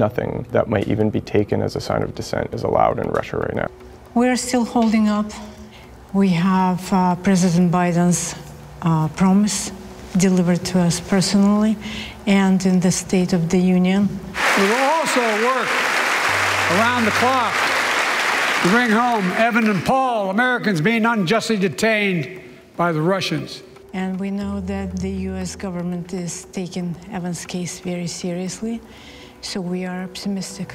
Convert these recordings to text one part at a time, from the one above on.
Nothing that might even be taken as a sign of dissent is allowed in Russia right now. We're still holding up. We have uh, President Biden's uh, promise delivered to us personally and in the State of the Union. We will also work around the clock to bring home Evan and Paul, Americans being unjustly detained by the Russians. And we know that the U.S. government is taking Evan's case very seriously, so we are optimistic.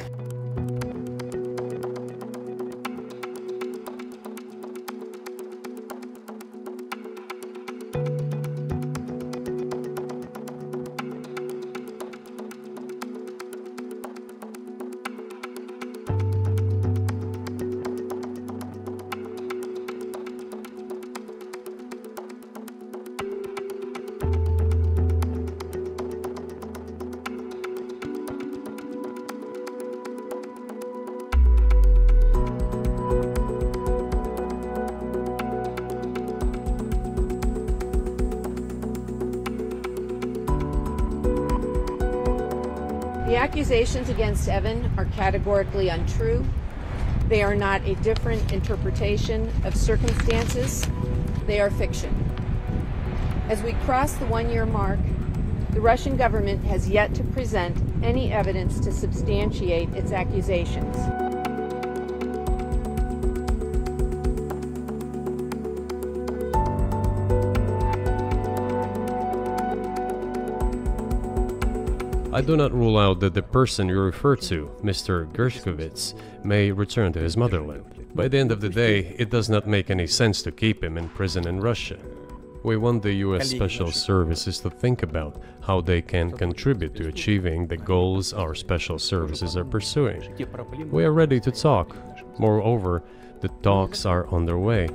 The accusations against Evan are categorically untrue. They are not a different interpretation of circumstances, they are fiction. As we cross the one year mark, the Russian government has yet to present any evidence to substantiate its accusations. I do not rule out that the person you refer to, Mr. Gershkovich, may return to his motherland. By the end of the day, it does not make any sense to keep him in prison in Russia. We want the US Special Services to think about how they can contribute to achieving the goals our special services are pursuing. We are ready to talk. Moreover, the talks are underway.